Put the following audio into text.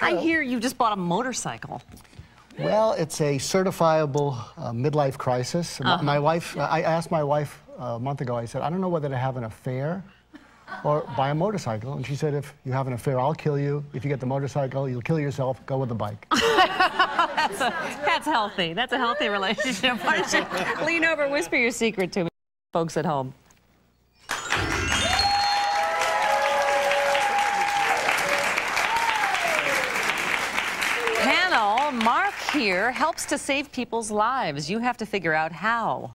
I hear you just bought a motorcycle. Well, it's a certifiable uh, midlife crisis. My- Uh-huh. My wife, I asked my wife uh, a month ago, I said, I don't know whether to have an affair or buy a motorcycle. And she said, if you have an affair, I'll kill you. If you get the motorcycle, you'll kill yourself. Go with the bike. That's, a, that's healthy. That's a healthy relationship. Why don't you lean over, whisper your secret to me, folks at home. Here helps to save people's lives. You have to figure out how.